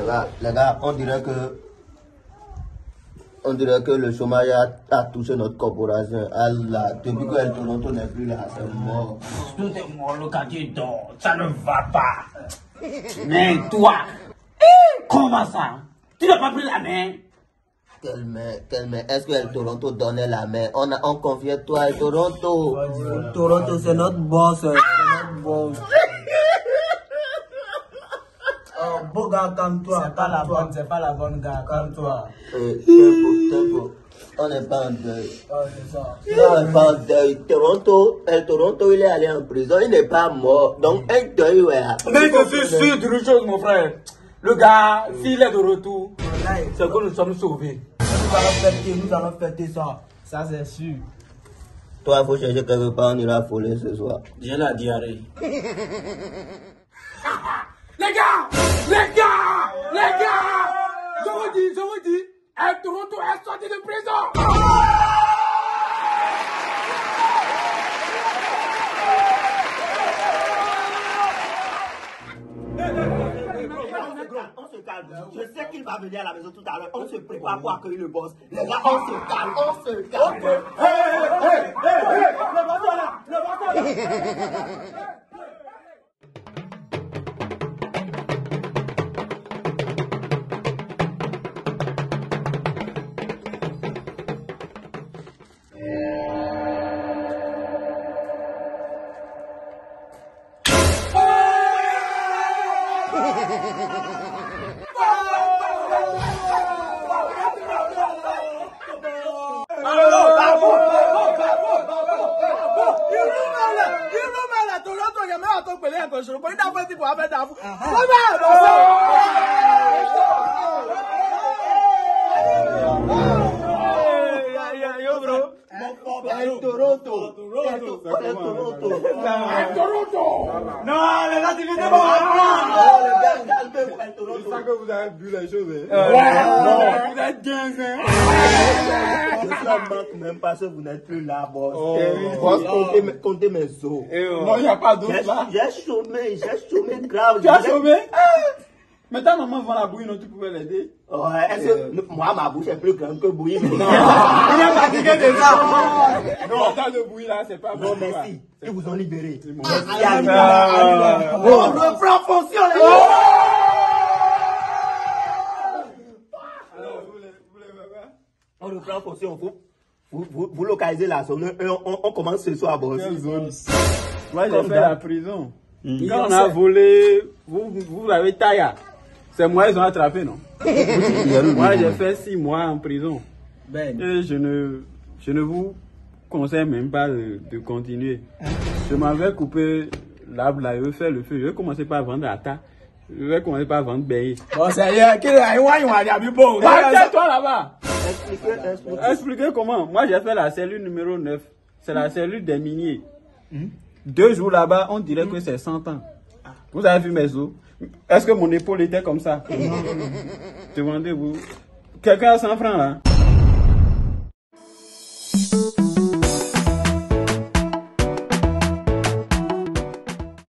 gars, les gars, on dirait que on dirait que le chômage a, a touché notre corporation. Allah, depuis que El Toronto n'est plus là, c'est mort. Tout est mort, le quartier dort. Ça ne va pas. Mais toi, comment ça? Tu n'as pas pris la main? Quelle main, quelle main? Est-ce que El Toronto donnait la main? On, a, on confiait toi El Toronto. Toronto, c'est notre boss. C'est notre boss. Oh, beau gars comme toi. C'est pas la bonne, c'est pas la bonne gars, comme toi. Euh, tempo, tempo. On n'est pas en deuil. Oh, c'est ça. On n'est pas en deuil. Toronto, El Toronto, il est allé en prison. Il n'est pas mort. Donc, un deuil, ouais. Mais je suis sûr d'une chose, mon frère. Le gars, s'il est de retour, c'est que nous sommes sauvés. Nous allons fêter, nous allons fêter ça. Ça, c'est sûr. Toi, il faut chercher quelque part, on ira voler ce soir. J'ai la diarrhée. calme. Je sais qu'il va venir à la maison tout à l'heure. On se prépare pour accueillir le boss. Les gars, on se calme. On se calme. El Toronto. El Toronto. El Toronto. Non, les gars, tu viens de Non, les gars, calmez-vous. El Toronto. que vous avez vu les choses. Vous êtes 15 hein Je en manque même parce que vous n'êtes plus là, boss. Oh. Boss, comptez, mes- comptez mes os. Non, il n'y a pas d'autre J'ai là. j'ai chômé, j'ai chômé grave. Tu as J'ai- chômé? Mais ta maman vend la bouille, non, tu pouvais l'aider Ouais, est-ce que moi, ma bouche est plus grande que bouillie Il est fatigué déjà Non, dans le bouille là, c'est pas Non, bon, merci. Ils vous ont libéré. Ah, Merci. On reprend On reprend fonction. Vous, vous, vous, vous localisez la zone on, on, on commence ce soir à. Moi, j'ai fait la prison. Quand on a volé, vous, vous l'avez taillé. C'est moi, ils ont attrapé, non Moi, j'ai fait six mois en prison. Ben, Et je ne, je ne vous conseille même pas de, de continuer. Je m'avais coupé l'arbre là, je vais faire le feu. Je vais commencer par vendre à ta. Je vais commencer par vendre béni. bon, sérieux, quel est le bon? Bah, toi là-bas Expliquez, expliquez. Expliquez comment. Moi, j'ai fait la cellule numéro 9. C'est la cellule des miniers. Deux jours là-bas, on dirait que c'est 100 ans. Vous avez vu mes os? Est-ce que mon épaule était comme ça? Demandez-vous. Quelqu'un a 100 francs là